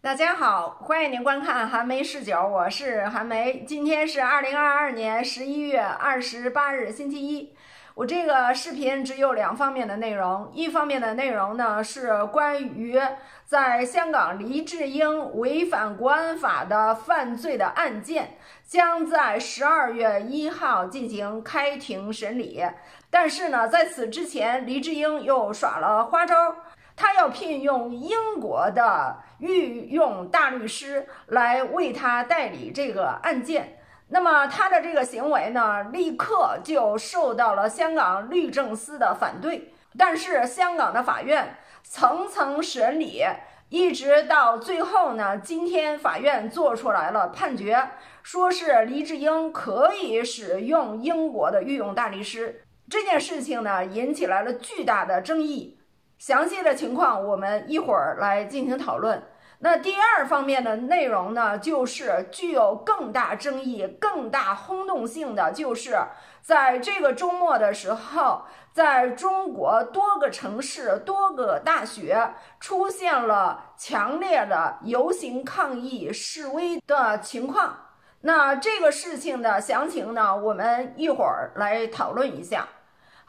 大家好，欢迎您观看韩梅视角，我是韩梅。今天是二零二二年十一月二十八日，星期一。我这个视频只有两方面的内容，一方面的内容呢是关于在香港黎智英违反国安法的犯罪的案件，将在十二月一号进行开庭审理。但是呢，在此之前，黎智英又耍了花招。他要聘用英国的御用大律师来为他代理这个案件，那么他的这个行为呢，立刻就受到了香港律政司的反对。但是香港的法院层层审理，一直到最后呢，今天法院做出来了判决，说是黎智英可以使用英国的御用大律师。这件事情呢，引起来了巨大的争议。详细的情况我们一会儿来进行讨论。那第二方面的内容呢，就是具有更大争议、更大轰动性的，就是在这个周末的时候，在中国多个城市、多个大学出现了强烈的游行抗议示威的情况。那这个事情的详情呢，我们一会儿来讨论一下。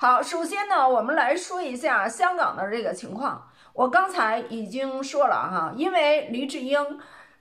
好，首先呢，我们来说一下香港的这个情况。我刚才已经说了哈，因为黎智英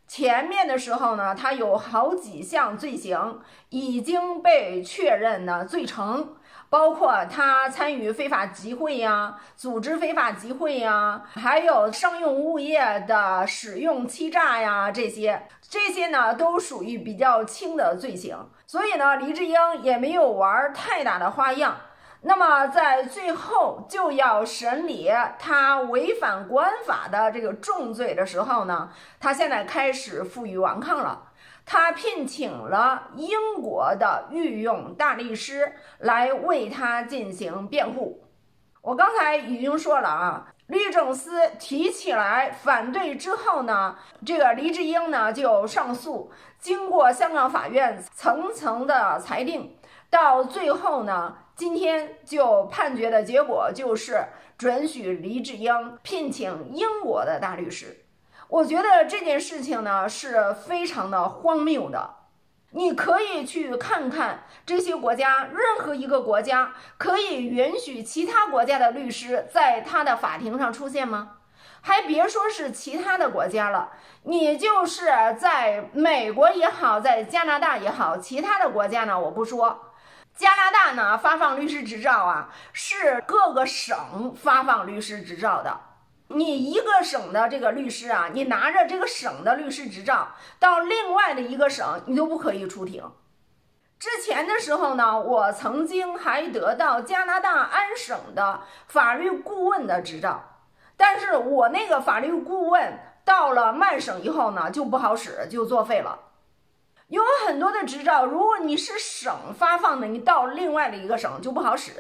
前面的时候呢，他有好几项罪行已经被确认呢罪成，包括他参与非法集会呀、组织非法集会呀，还有商用物业的使用欺诈呀，这些这些呢都属于比较轻的罪行，所以呢，黎智英也没有玩太大的花样。那么在最后就要审理他违反国安法的这个重罪的时候呢，他现在开始负隅顽抗了。他聘请了英国的御用大律师来为他进行辩护。我刚才已经说了啊，律政司提起来反对之后呢，这个黎智英呢就上诉，经过香港法院层层的裁定，到最后呢。今天就判决的结果就是准许黎智英聘请英国的大律师。我觉得这件事情呢是非常的荒谬的。你可以去看看这些国家，任何一个国家可以允许其他国家的律师在他的法庭上出现吗？还别说是其他的国家了，你就是在美国也好，在加拿大也好，其他的国家呢，我不说。加拿大呢发放律师执照啊，是各个省发放律师执照的。你一个省的这个律师啊，你拿着这个省的律师执照到另外的一个省，你都不可以出庭。之前的时候呢，我曾经还得到加拿大安省的法律顾问的执照，但是我那个法律顾问到了曼省以后呢，就不好使，就作废了。有很多的执照，如果你是省发放的，你到另外的一个省就不好使。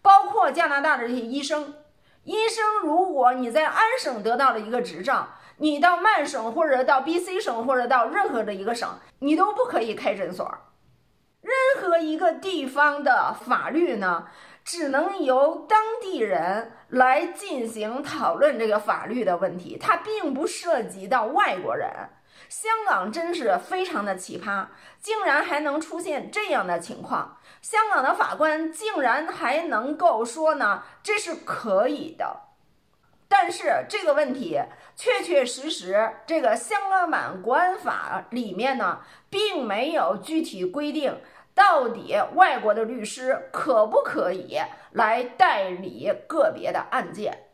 包括加拿大的这些医生，医生如果你在安省得到了一个执照，你到曼省或者到 BC 省或者到任何的一个省，你都不可以开诊所。任何一个地方的法律呢，只能由当地人来进行讨论这个法律的问题，它并不涉及到外国人。香港真是非常的奇葩，竟然还能出现这样的情况。香港的法官竟然还能够说呢，这是可以的。但是这个问题确确实实，这个香港版国安法里面呢，并没有具体规定到底外国的律师可不可以来代理个别的案件。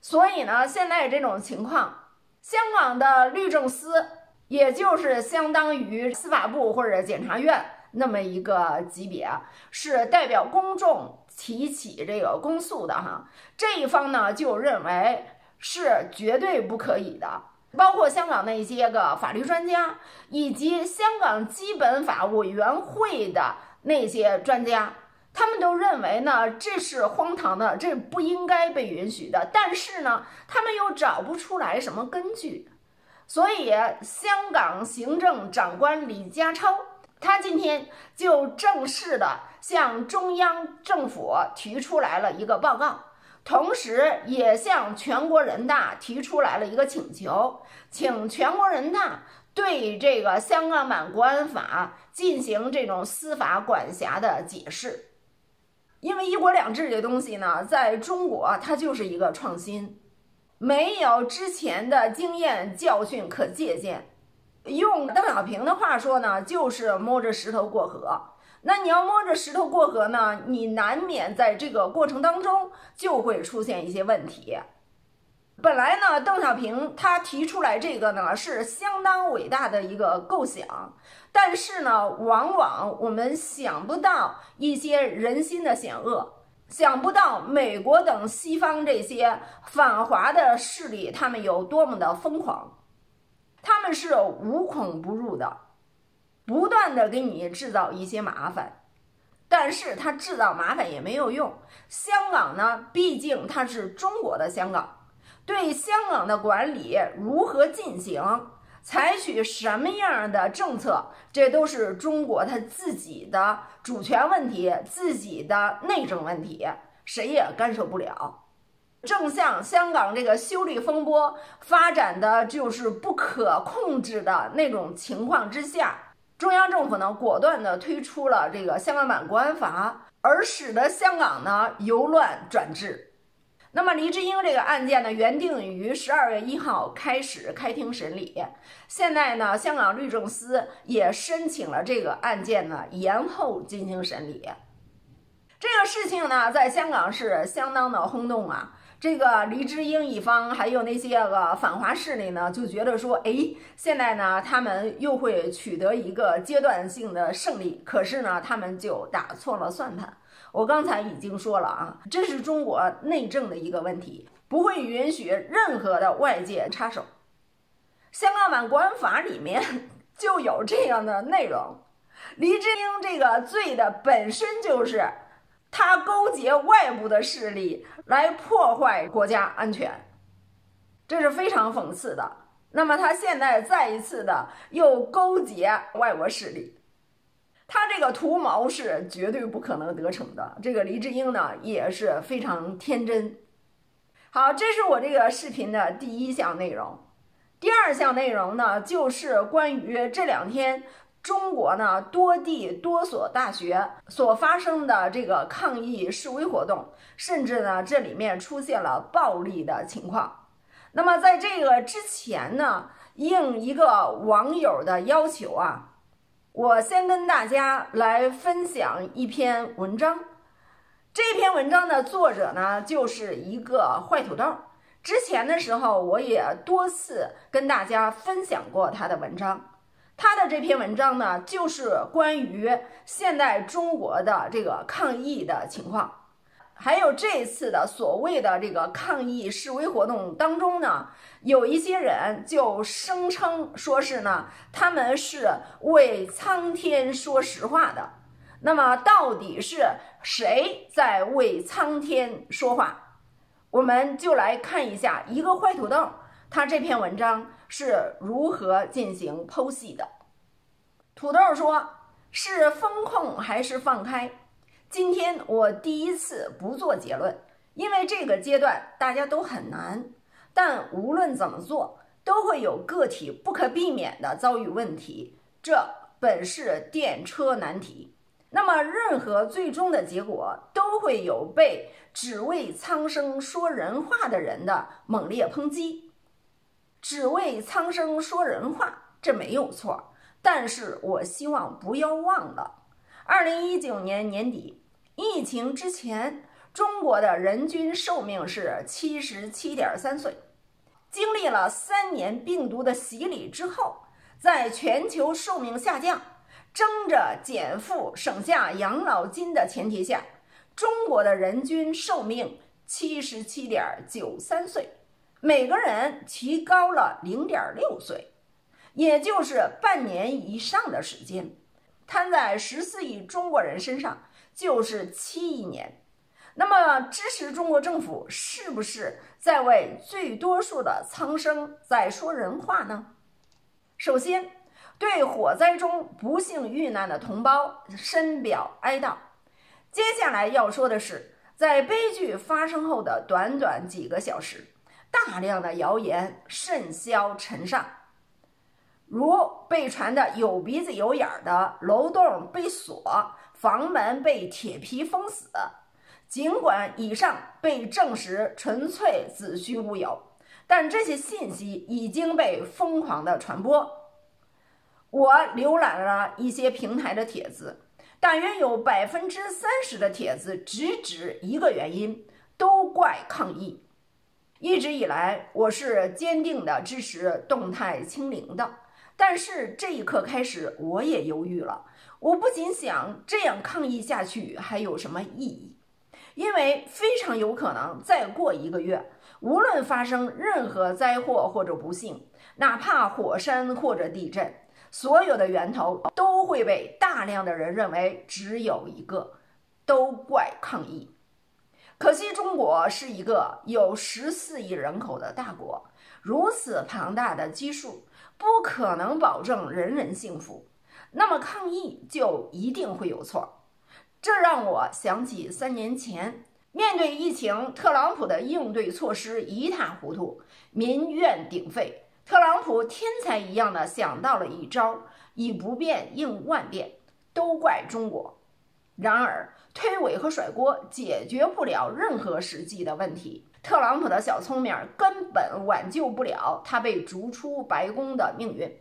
所以呢，现在这种情况。香港的律政司，也就是相当于司法部或者检察院那么一个级别，是代表公众提起这个公诉的哈。这一方呢就认为是绝对不可以的，包括香港那些个法律专家以及香港基本法委员会的那些专家。他们都认为呢，这是荒唐的，这不应该被允许的。但是呢，他们又找不出来什么根据，所以香港行政长官李家超，他今天就正式的向中央政府提出来了一个报告，同时也向全国人大提出来了一个请求，请全国人大对这个香港版国安法进行这种司法管辖的解释。因为一国两制这东西呢，在中国它就是一个创新，没有之前的经验教训可借鉴。用邓小平的话说呢，就是摸着石头过河。那你要摸着石头过河呢，你难免在这个过程当中就会出现一些问题。本来呢，邓小平他提出来这个呢，是相当伟大的一个构想。但是呢，往往我们想不到一些人心的险恶，想不到美国等西方这些反华的势力，他们有多么的疯狂，他们是无孔不入的，不断的给你制造一些麻烦。但是他制造麻烦也没有用。香港呢，毕竟它是中国的香港，对香港的管理如何进行？采取什么样的政策，这都是中国他自己的主权问题，自己的内政问题，谁也干涉不了。正像香港这个修例风波发展的就是不可控制的那种情况之下，中央政府呢果断的推出了这个香港版国安法，而使得香港呢由乱转治。那么，黎智英这个案件呢，原定于十二月一号开始开庭审理。现在呢，香港律政司也申请了这个案件呢延后进行审理。这个事情呢，在香港是相当的轰动啊。这个黎智英一方还有那些个反华势力呢，就觉得说，哎，现在呢，他们又会取得一个阶段性的胜利。可是呢，他们就打错了算盘。我刚才已经说了啊，这是中国内政的一个问题，不会允许任何的外界插手。香港版国安法里面 就有这样的内容，黎智英这个罪的本身就是他勾结外部的势力来破坏国家安全，这是非常讽刺的。那么他现在再一次的又勾结外国势力。他这个图谋是绝对不可能得逞的。这个黎智英呢也是非常天真。好，这是我这个视频的第一项内容。第二项内容呢，就是关于这两天中国呢多地多所大学所发生的这个抗议示威活动，甚至呢这里面出现了暴力的情况。那么在这个之前呢，应一个网友的要求啊。我先跟大家来分享一篇文章，这篇文章的作者呢就是一个坏土豆。之前的时候我也多次跟大家分享过他的文章，他的这篇文章呢就是关于现代中国的这个抗疫的情况。还有这次的所谓的这个抗议示威活动当中呢，有一些人就声称说是呢，他们是为苍天说实话的。那么到底是谁在为苍天说话？我们就来看一下一个坏土豆他这篇文章是如何进行剖析的。土豆说：“是风控还是放开？”今天我第一次不做结论，因为这个阶段大家都很难。但无论怎么做，都会有个体不可避免的遭遇问题，这本是电车难题。那么，任何最终的结果都会有被只为苍生说人话的人的猛烈抨击。只为苍生说人话，这没有错。但是我希望不要忘了，二零一九年年底。疫情之前，中国的人均寿命是七十七点三岁。经历了三年病毒的洗礼之后，在全球寿命下降、争着减负省下养老金的前提下，中国的人均寿命七十七点九三岁，每个人提高了零点六岁，也就是半年以上的时间，摊在十四亿中国人身上。就是七亿年，那么支持中国政府是不是在为最多数的苍生在说人话呢？首先，对火灾中不幸遇难的同胞深表哀悼。接下来要说的是，在。悲剧发生后的短短几个小时，大量的谣言甚嚣尘上，如被传的有鼻子有眼儿的楼栋被锁、房门被铁皮封死。尽管以上被证实纯粹子虚乌有，但这些信息已经被疯狂的传播。我浏览了一些平台的帖子，大约有百分之三十的帖子直指一个原因，都怪抗议。一直以来，我是坚定的支持动态清零的，但是这一刻开始，我也犹豫了。我不仅想这样抗议下去还有什么意义，因为非常有可能再过一个月，无论发生任何灾祸或者不幸，哪怕火山或者地震。所有的源头都会被大量的人认为只有一个，都怪抗议。可惜中国是一个有十四亿人口的大国，如此庞大的基数不可能保证人人幸福，那么抗议就一定会有错。这让我想起三年前面对疫情，特朗普的应对措施一塌糊涂，民怨鼎沸。特朗普天才一样的想到了一招，以不变应万变，都怪中国。然而，推诿和甩锅解决不了任何实际的问题。特朗普的小聪明根本挽救不了他被逐出白宫的命运。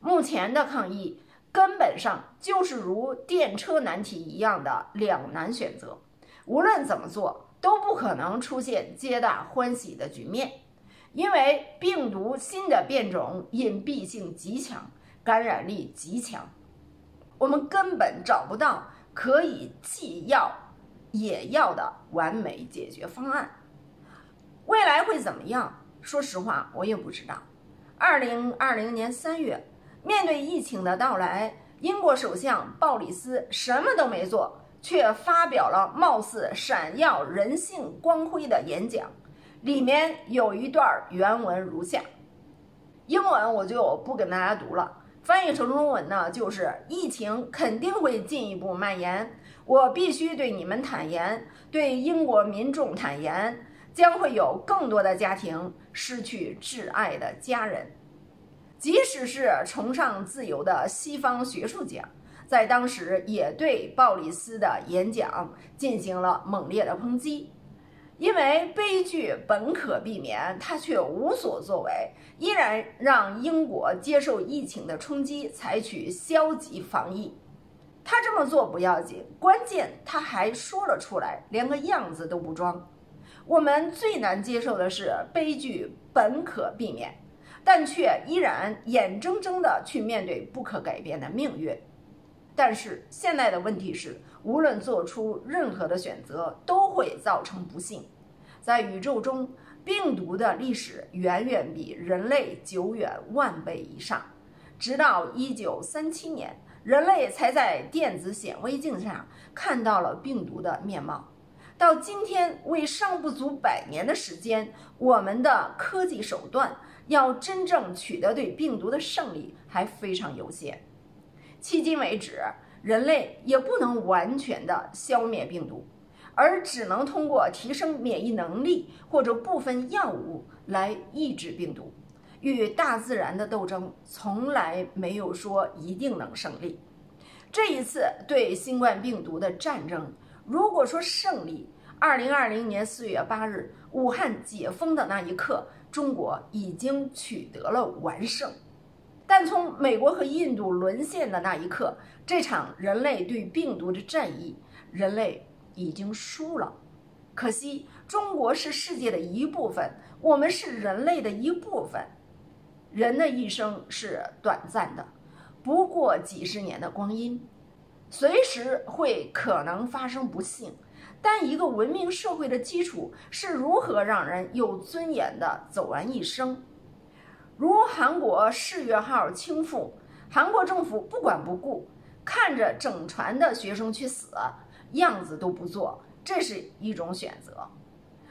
目前的抗议根本上就是如电车难题一样的两难选择，无论怎么做都不可能出现皆大欢喜的局面。因为病毒新的变种隐蔽性极强，感染力极强，我们根本找不到可以既要也要的完美解决方案。未来会怎么样？说实话，我也不知道。二零二零年三月，面对疫情的到来，英国首相鲍里斯什么都没做，却发表了貌似闪耀人性光辉的演讲。里面有一段原文如下，英文我就不跟大家读了，翻译成中文呢，就是疫情肯定会进一步蔓延，我必须对你们坦言，对英国民众坦言，将会有更多的家庭失去挚爱的家人，即使是崇尚自由的西方学术界，在当时也对鲍里斯的演讲进行了猛烈的抨击。因为悲剧本可避免，他却无所作为，依然让英国接受疫情的冲击，采取消极防疫。他这么做不要紧，关键他还说了出来，连个样子都不装。我们最难接受的是，悲剧本可避免，但却依然眼睁睁地去面对不可改变的命运。但是现在的问题是，无论做出任何的选择，都会造成不幸。在宇宙中，病毒的历史远远比人类久远万倍以上。直到1937年，人类才在电子显微镜上看到了病毒的面貌。到今天，为尚不足百年的时间，我们的科技手段要真正取得对病毒的胜利还非常有限。迄今为止，人类也不能完全的消灭病毒，而只能通过提升免疫能力或者部分药物来抑制病毒。与大自然的斗争从来没有说一定能胜利。这一次对新冠病毒的战争，如果说胜利，二零二零年四月八日武汉解封的那一刻，中国已经取得了完胜。但从美国和印度沦陷的那一刻，这场人类对病毒的战役，人类已经输了。可惜，中国是世界的一部分，我们是人类的一部分。人的一生是短暂的，不过几十年的光阴，随时会可能发生不幸。但一个文明社会的基础是如何让人有尊严的走完一生？如韩国世越号倾覆，韩国政府不管不顾，看着整船的学生去死，样子都不做，这是一种选择。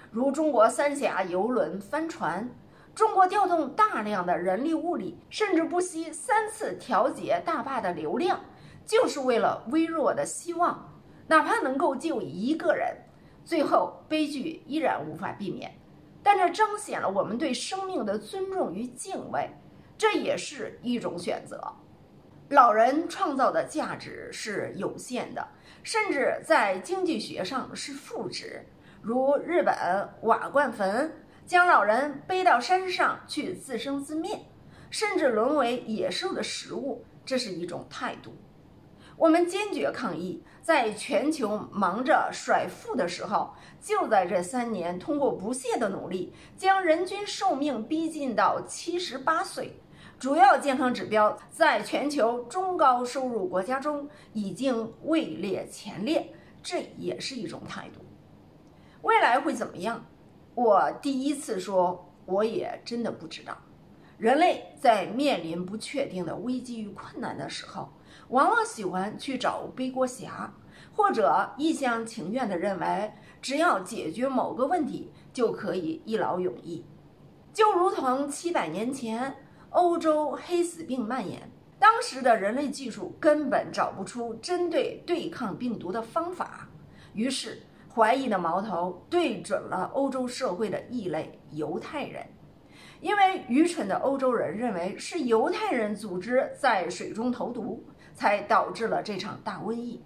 如中国三峡游轮翻船，中国调动大量的人力物力，甚至不惜三次调节大坝的流量，就是为了微弱的希望，哪怕能够救一个人，最后悲剧依然无法避免。但这彰显了我们对生命的尊重与敬畏，这也是一种选择。老人创造的价值是有限的，甚至在经济学上是负值。如日本瓦罐坟，将老人背到山上去自生自灭，甚至沦为野兽的食物，这是一种态度。我们坚决抗议，在全球忙着甩富的时候，就在这三年，通过不懈的努力，将人均寿命逼近到七十八岁。主要健康指标在全球中高收入国家中已经位列前列，这也是一种态度。未来会怎么样？我第一次说，我也真的不知道。人类在面临不确定的危机与困难的时候，往往喜欢去找背锅侠，或者一厢情愿地认为，只要解决某个问题就可以一劳永逸。就如同七百年前欧洲黑死病蔓延，当时的人类技术根本找不出针对对抗病毒的方法，于是怀疑的矛头对准了欧洲社会的异类——犹太人。因为愚蠢的欧洲人认为是犹太人组织在水中投毒，才导致了这场大瘟疫。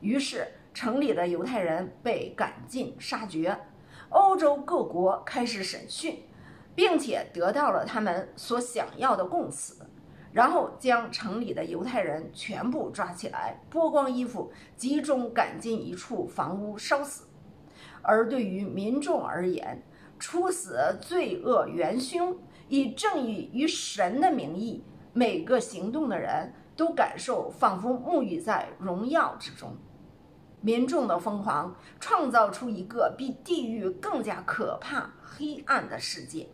于是，城里的犹太人被赶尽杀绝，欧洲各国开始审讯，并且得到了他们所想要的供词，然后将城里的犹太人全部抓起来，剥光衣服，集中赶进一处房屋烧死。而对于民众而言，处死罪恶元凶，以正义与神的名义，每个行动的人都感受仿佛沐浴在荣耀之中。民众的疯狂创造出一个比地狱更加可怕、黑暗的世界。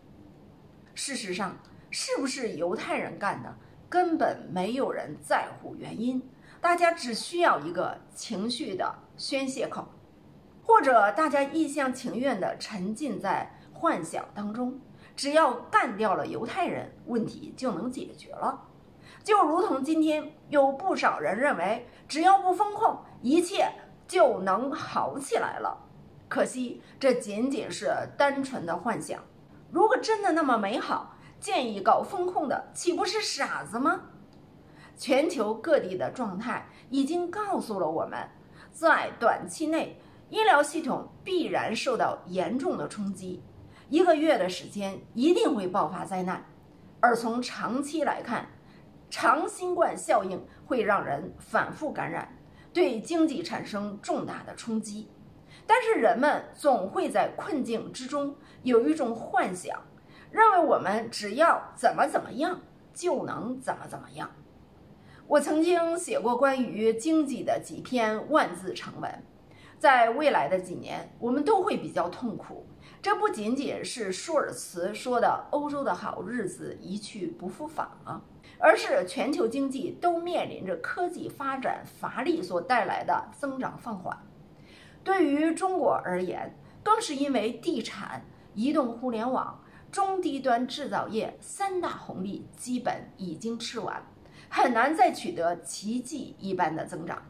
事实上，是不是犹太人干的，根本没有人在乎原因，大家只需要一个情绪的宣泄口。或者大家一厢情愿地沉浸在幻想当中，只要干掉了犹太人，问题就能解决了。就如同今天有不少人认为，只要不风控，一切就能好起来了。可惜这仅仅是单纯的幻想。如果真的那么美好，建议搞风控的岂不是傻子吗？全球各地的状态已经告诉了我们，在短期内。医疗系统必然受到严重的冲击，一个月的时间一定会爆发灾难。而从长期来看，长新冠效应会让人反复感染，对经济产生重大的冲击。但是人们总会在困境之中有一种幻想，认为我们只要怎么怎么样就能怎么怎么样。我曾经写过关于经济的几篇万字长文。在未来的几年，我们都会比较痛苦。这不仅仅是舒尔茨说的“欧洲的好日子一去不复返了”，而是全球经济都面临着科技发展乏力所带来的增长放缓。对于中国而言，更是因为地产、移动互联网、中低端制造业三大红利基本已经吃完，很难再取得奇迹一般的增长。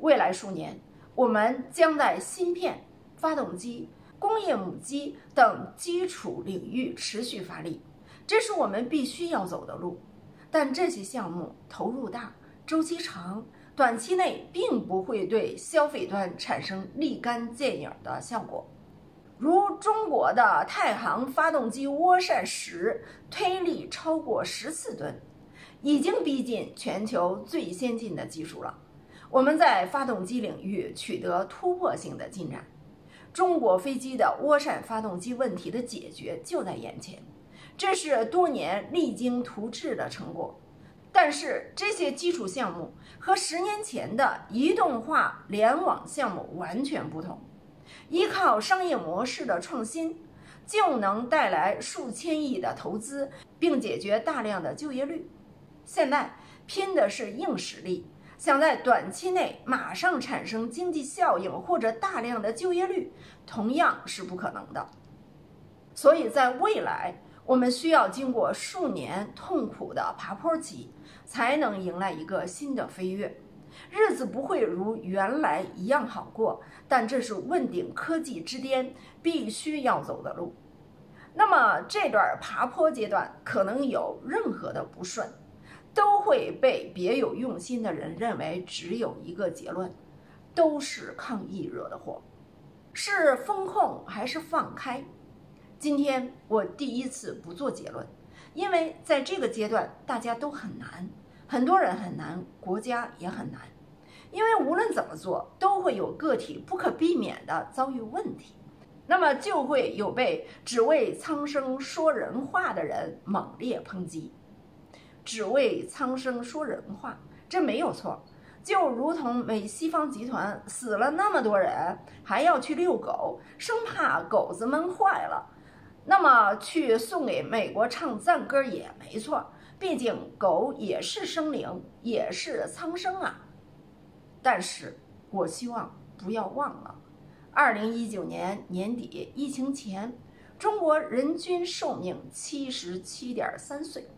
未来数年。我们将在芯片、发动机、工业母机等基础领域持续发力，这是我们必须要走的路。但这些项目投入大、周期长，短期内并不会对消费端产生立竿见影的效果。如中国的太行发动机涡扇十推力超过十四吨，已经逼近全球最先进的技术了。我们在发动机领域取得突破性的进展，中国飞机的涡扇发动机问题的解决就在眼前，这是多年励精图治的成果。但是这些基础项目和十年前的移动化联网项目完全不同，依靠商业模式的创新就能带来数千亿的投资，并解决大量的就业率。现在拼的是硬实力。想在短期内马上产生经济效应或者大量的就业率，同样是不可能的。所以在未来，我们需要经过数年痛苦的爬坡期，才能迎来一个新的飞跃。日子不会如原来一样好过，但这是问鼎科技之巅必须要走的路。那么这段爬坡阶段可能有任何的不顺，都会被别有用心的人认为只有一个结论：都是抗疫惹的祸，是风控还是放开？今天我第一次不做结论，因为在这个阶段大家都很难，很多人很难，国家也很难。因为无论怎么做，都会有个体不可避免地遭遇问题，那么就会有被只为苍生说人话的人猛烈抨击。只为苍生说人话，这没有错。就如同美西方集团死了那么多人，还要去遛狗，生怕狗子们坏了，那么去送给美国唱赞歌也没错。毕竟狗也是生灵，也是苍生啊。但是，我希望不要忘了，二零一九年年底疫情前，中国人均寿命七十七点三岁，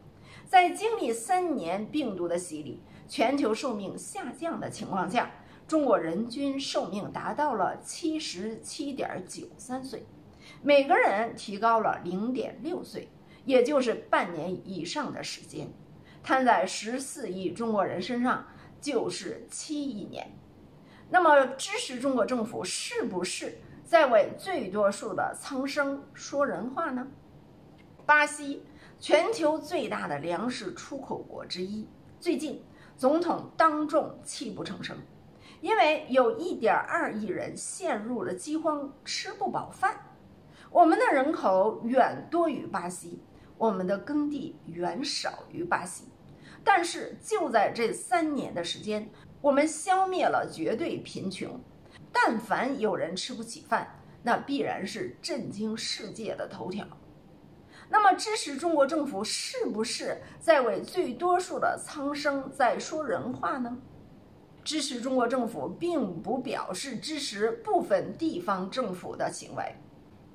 在经历三年病毒的洗礼，全球寿命下降的情况下，中国人均寿命达到了七十七点九三岁，每个人提高了零点六岁，也就是半年以上的时间，摊在十四亿中国人身上。就是七亿年，那么支持中国政府是不是在为最多数的苍生说人话呢？巴西，全球最大的粮食出口国之一，最近总统当众泣不成声，因为有一点二亿人陷入了饥荒，吃不饱饭。我们的人口远多于巴西，我们的耕地远少于巴西。但是就在这三年的时间，我们消灭了绝对贫穷。但凡有人吃不起饭，那必然是震惊世界的头条。那么，支持中国政府是不是在为最多数的苍生在说人话呢？支持中国政府并不表示支持部分地方政府的行为。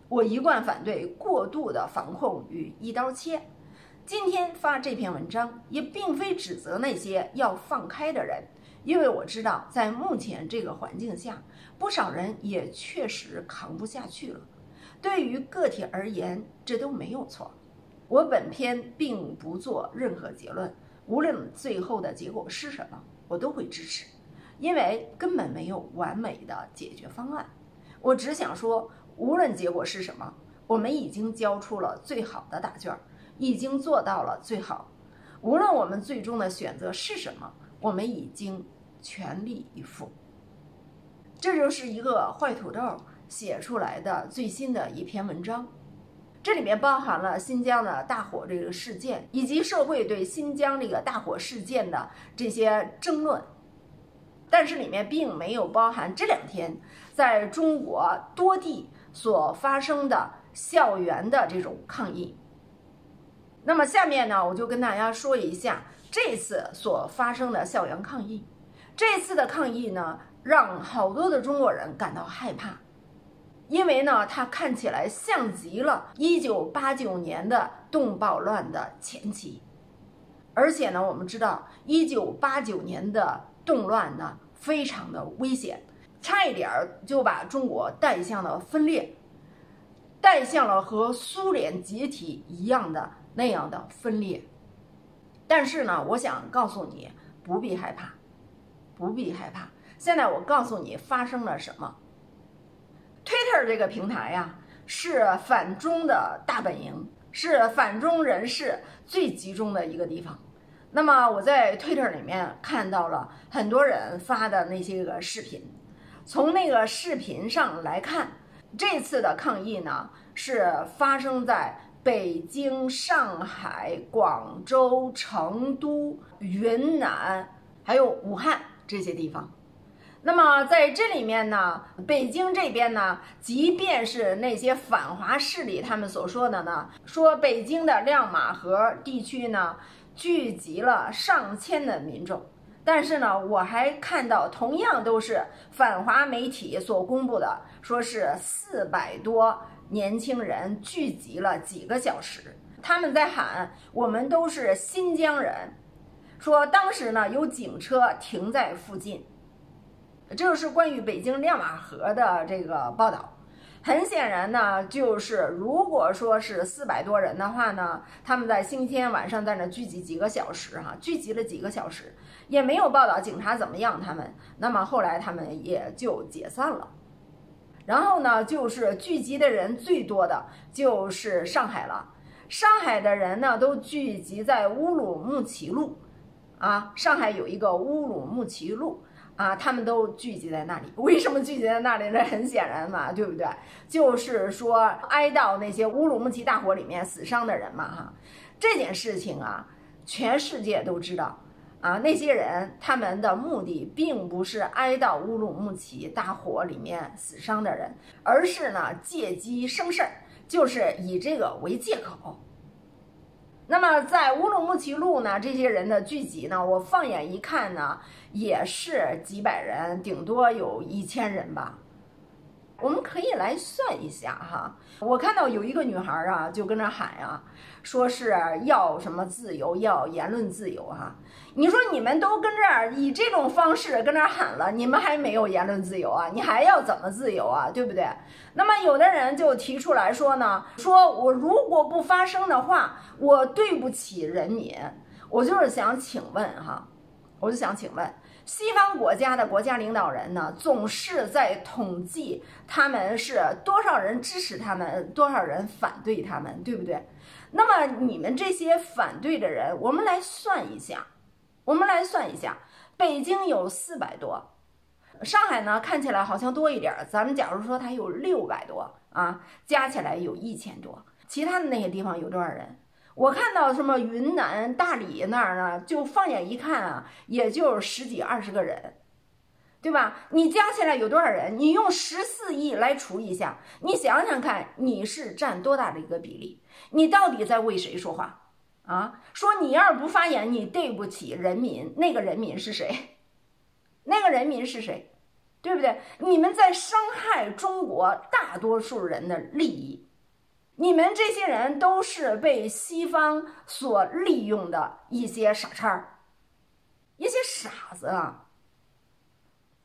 我一贯反对过度的防控与一刀切。今天发这篇文章也并非指责那些要放开的人，因为我知道在目前这个环境下，不少人也确实扛不下去了。对于个体而言，这都没有错。我本篇并不做任何结论，无论最后的结果是什么，我都会支持，因为根本没有完美的解决方案。我只想说，无论结果是什么，我们已经交出了最好的答卷。已经做到了最好，无论我们最终的选择是什么，我们已经全力以赴。这就是一个坏土豆写出来的最新的一篇文章，这里面包含了新疆的大火这个事件，以及社会对新疆这个大火事件的这些争论，但是里面并没有包含这两天在中国多地所发生的校园的这种抗议。那么下面呢，我就跟大家说一下这次所发生的校园抗议。这次的抗议呢，让好多的中国人感到害怕，因为呢，它看起来像极了1989年的动暴乱的前期。而且呢，我们知道1989年的动乱呢，非常的危险，差一点儿就把中国带向了分裂，带向了和苏联解体一样的。那样的分裂，但是呢，我想告诉你，不必害怕，不必害怕。现在我告诉你发生了什么。Twitter 这个平台呀，是反中的大本营，是反中人士最集中的一个地方。那么我在 Twitter 里面看到了很多人发的那些个视频，从那个视频上来看，这次的抗议呢是发生在。北京、上海、广州、成都、云南，还有武汉这些地方。那么在这里面呢，北京这边呢，即便是那些反华势力他们所说的呢，说北京的亮马河地区呢聚集了上千的民众，但是呢，我还看到同样都是反华媒体所公布的，说是四百多。年轻人聚集了几个小时，他们在喊：“我们都是新疆人。”说当时呢有警车停在附近，这就是关于北京亮马河的这个报道。很显然呢，就是如果说是四百多人的话呢，他们在星期天晚上在那聚集几个小时哈，聚集了几个小时，也没有报道警察怎么样他们。那么后来他们也就解散了。然后呢，就是聚集的人最多的就是上海了。上海的人呢，都聚集在乌鲁木齐路，啊，上海有一个乌鲁木齐路，啊，他们都聚集在那里。为什么聚集在那里呢？很显然嘛，对不对？就是说哀悼那些乌鲁木齐大火里面死伤的人嘛，哈。这件事情啊，全世界都知道。啊，那些人他们的目的并不是哀悼乌鲁木齐大火里面死伤的人，而是呢借机生事儿，就是以这个为借口。那么在乌鲁木齐路呢，这些人的聚集呢，我放眼一看呢，也是几百人，顶多有一千人吧。我们可以来算一下哈，我看到有一个女孩啊，就跟那喊呀。说是要什么自由，要言论自由哈？你说你们都跟这儿以这种方式跟那儿喊了，你们还没有言论自由啊？你还要怎么自由啊？对不对？那么有的人就提出来说呢，说我如果不发声的话，我对不起人民。我就是想请问哈，我就想请问，西方国家的国家领导人呢，总是在统计他们是多少人支持他们，多少人反对他们，对不对？那么你们这些反对的人，我们来算一下，我们来算一下，北京有四百多，上海呢看起来好像多一点，咱们假如说它有六百多啊，加起来有一千多，其他的那些地方有多少人？我看到什么云南大理那儿呢，就放眼一看啊，也就十几二十个人。对吧？你加起来有多少人？你用十四亿来除一下，你想想看，你是占多大的一个比例？你到底在为谁说话啊？说你要是不发言，你对不起人民。那个人民是谁？那个人民是谁？对不对？你们在伤害中国大多数人的利益。你们这些人都是被西方所利用的一些傻叉，一些傻子啊！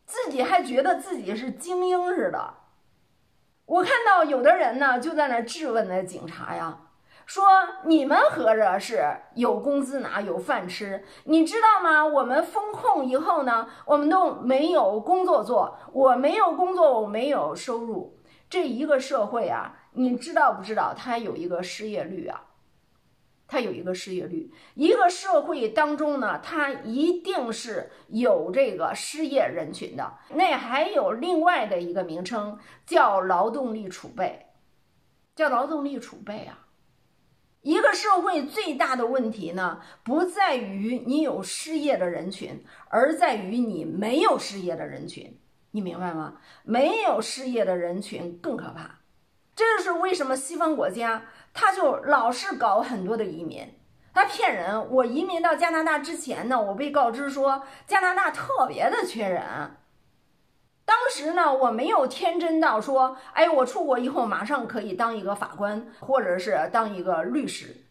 自己还觉得自己是精英似的，我看到有的人呢就在那质问那警察呀，说你们合着是有工资拿有饭吃，你知道吗？我们封控以后呢，我们都没有工作做，我没有工作，我没有收入，这一个社会啊，你知道不知道？它有一个失业率啊。它有一个失业率，一个社会当中呢，它一定是有这个失业人群的。那还有另外的一个名称叫劳动力储备，叫劳动力储备啊。一个社会最大的问题呢，不在于你有失业的人群，而在于你没有失业的人群。你明白吗？没有失业的人群更可怕。这就是为什么西方国家。他就老是搞很多的移民，他骗人。我移民到加拿大之前呢，我被告知说加拿大特别的缺人。当时呢，我没有天真到说，哎，我出国以后马上可以当一个法官，或者是当一个律师。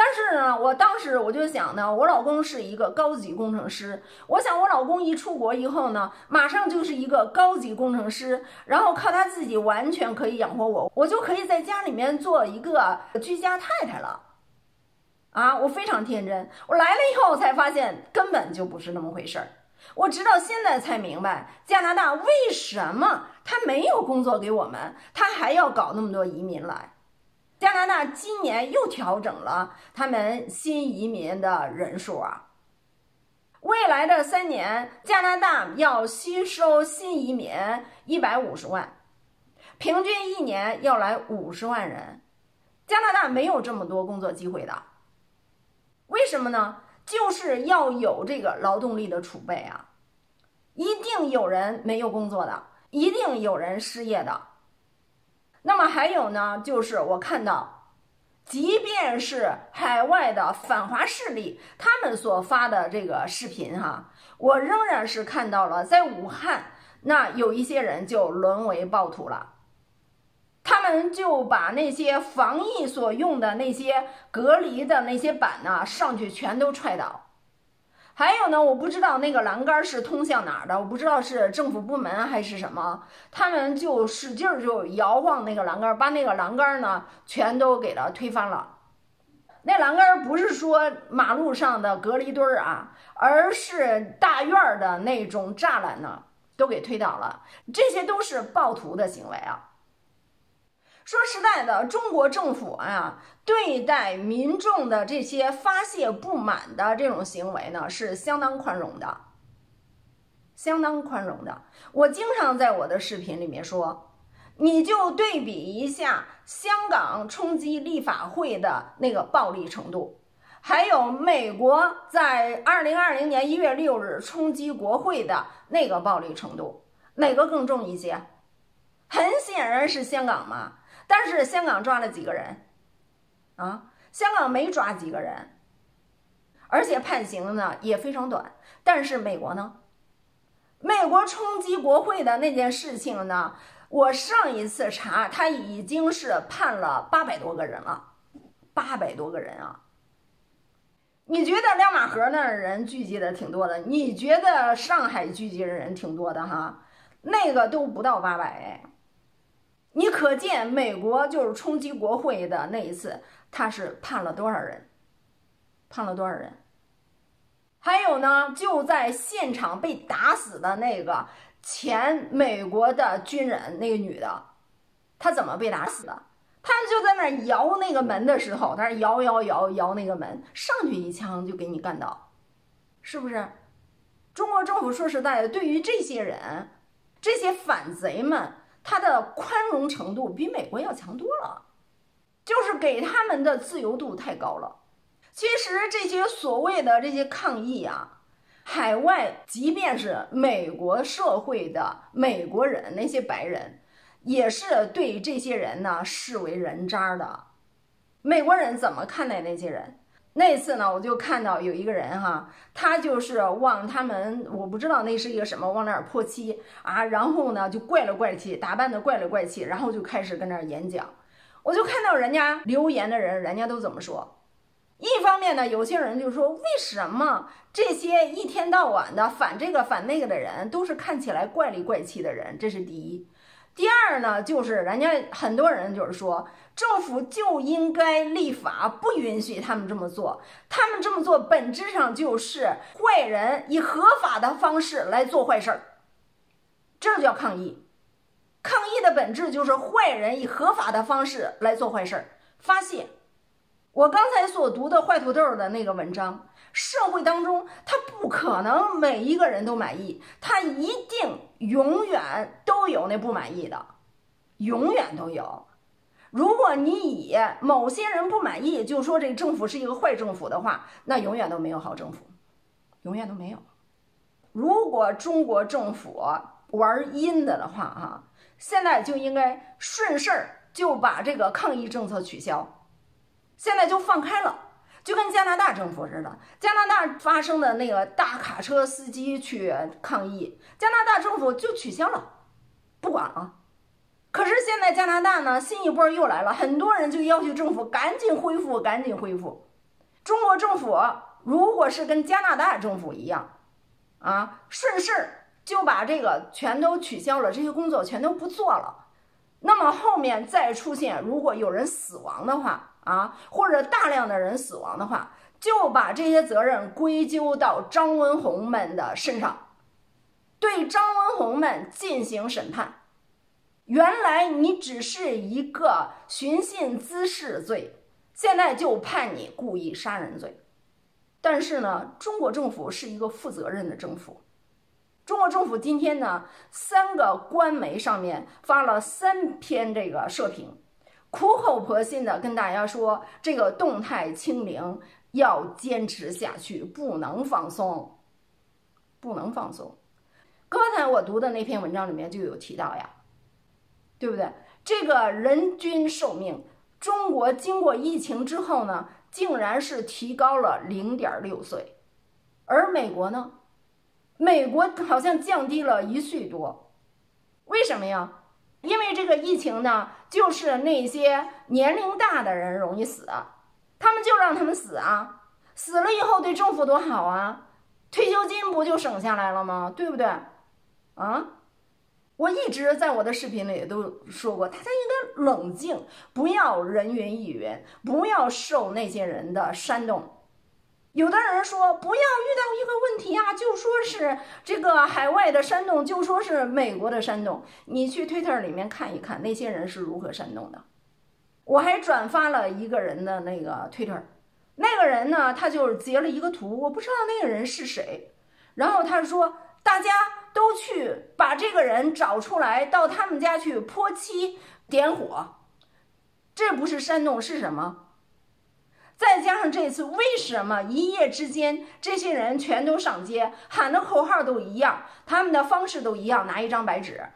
但是呢，我当时我就想呢，我老公是一个高级工程师，我想我老公一出国以后呢，马上就是一个高级工程师，然后靠他自己完全可以养活我，我就可以在家里面做一个居家太太了。啊，我非常天真，我来了以后才发现根本就不是那么回事儿。我直到现在才明白，加拿大为什么他没有工作给我们，他还要搞那么多移民来。加拿大今年又调整了他们新移民的人数啊，未来的三年，加拿大要吸收新移民一百五十万，平均一年要来五十万人。加拿大没有这么多工作机会的，为什么呢？就是要有这个劳动力的储备啊，一定有人没有工作的，一定有人失业的。那么还有呢，就是我看到，即便是海外的反华势力，他们所发的这个视频哈，我仍然是看到了，在武汉，那有一些人就沦为暴徒了，他们就把那些防疫所用的那些隔离的那些板呢，上去全都踹倒，还有呢，我不知道那个栏杆是通向哪儿的，我不知道是政府部门还是什么，他们就使劲儿就摇晃那个栏杆，把那个栏杆呢全都给它推翻了。那栏杆不是说马路上的隔离墩儿啊，而是大院儿的那种栅栏呢，都给推倒了。这些都是暴徒的行为啊。说实在的，中国政府啊，对待民众的这些发泄不满的这种行为呢，是相当宽容的，相当宽容的。我经常在我的视频里面说，你就对比一下香港冲击立法会的那个暴力程度，还有美国在二零二零年一月六日冲击国会的那个暴力程度，哪个更重一些？很显然是香港嘛。但是香港抓了几个人，啊，香港没抓几个人，而且判刑呢也非常短。但是美国呢，美国冲击国会的那件事情呢，我上一次查，他已经是判了八百多个人了，八百多个人啊。你觉得亮马河那儿人聚集的挺多的，你觉得上海聚集的人挺多的哈？那个都不到八百。你可见美国就是冲击国会的那一次，他是判了多少人？判了多少人？还有呢，就在现场被打死的那个前美国的军人，那个女的，她怎么被打死的？她就在那摇那个门的时候，在那摇摇摇摇那个门，上去一枪就给你干倒，是不是？中国政府说实在的，对于这些人，这些反贼们。他的宽容程度比美国要强多了，就是给他们的自由度太高了。其实这些所谓的这些抗议啊，海外即便是美国社会的美国人，那些白人也是对这些人呢视为人渣的。美国人怎么看待那些人？那次呢，我就看到有一个人哈，他就是往他们，我不知道那是一个什么，往那儿泼漆啊，然后呢就怪了怪气，打扮的怪了怪气，然后就开始跟那儿演讲。我就看到人家留言的人，人家都怎么说？一方面呢，有些人就说，为什么这些一天到晚的反这个反那个的人，都是看起来怪里怪气的人？这是第一。第二呢，就是人家很多人就是说，政府就应该立法不允许他们这么做，他们这么做本质上就是坏人以合法的方式来做坏事儿，这叫抗议。抗议的本质就是坏人以合法的方式来做坏事儿，发泄。我刚才所读的坏土豆的那个文章。社会当中，他不可能每一个人都满意，他一定永远都有那不满意的，永远都有。如果你以某些人不满意就说这政府是一个坏政府的话，那永远都没有好政府，永远都没有。如果中国政府玩阴的的话，哈，现在就应该顺势儿就把这个抗疫政策取消，现在就放开了。就跟加拿大政府似的，加拿大发生的那个大卡车司机去抗议，加拿大政府就取消了，不管了。可是现在加拿大呢，新一波又来了，很多人就要求政府赶紧恢复，赶紧恢复。中国政府如果是跟加拿大政府一样，啊，顺势就把这个全都取消了，这些工作全都不做了，那么后面再出现，如果有人死亡的话。啊，或者大量的人死亡的话，就把这些责任归咎到张文宏们的身上，对张文宏们进行审判。原来你只是一个寻衅滋事罪，现在就判你故意杀人罪。但是呢，中国政府是一个负责任的政府。中国政府今天呢，三个官媒上面发了三篇这个社评。苦口婆心的跟大家说，这个动态清零要坚持下去，不能放松，不能放松。刚才我读的那篇文章里面就有提到呀，对不对？这个人均寿命，中国经过疫情之后呢，竟然是提高了零点六岁，而美国呢，美国好像降低了一岁多，为什么呀？因为这个疫情呢，就是那些年龄大的人容易死，他们就让他们死啊！死了以后对政府多好啊！退休金不就省下来了吗？对不对？啊？我一直在我的视频里都说过，大家应该冷静，不要人云亦云，不要受那些人的煽动。有的人说，不要遇到一个问题啊，就说是这个海外的煽动，就说是美国的煽动。你去 Twitter 里面看一看，那些人是如何煽动的。我还转发了一个人的那个 Twitter，那个人呢，他就截了一个图，我不知道那个人是谁。然后他说，大家都去把这个人找出来，到他们家去泼漆点火，这不是煽动是什么？再加上这次，为什么一夜之间这些人全都上街，喊的口号都一样，他们的方式都一样，拿一张白纸，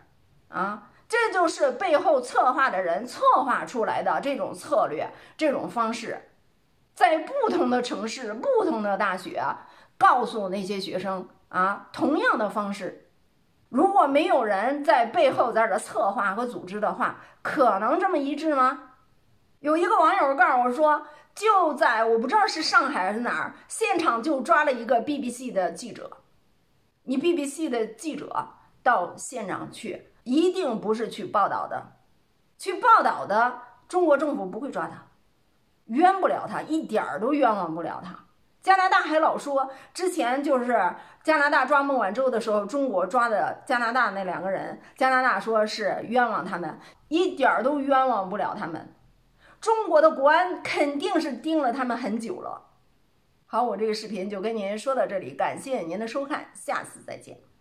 啊，这就是背后策划的人策划出来的这种策略、这种方式，在不同的城市、不同的大学，告诉那些学生啊，同样的方式，如果没有人在背后在这策划和组织的话，可能这么一致吗？有一个网友告诉我说。就在我不知道是上海还是哪儿，现场就抓了一个 BBC 的记者。你 BBC 的记者到现场去，一定不是去报道的，去报道的中国政府不会抓他，冤不了他，一点儿都冤枉不了他。加拿大还老说，之前就是加拿大抓孟晚舟的时候，中国抓的加拿大那两个人，加拿大说是冤枉他们，一点儿都冤枉不了他们。中国的国安肯定是盯了他们很久了。好，我这个视频就跟您说到这里，感谢您的收看，下次再见。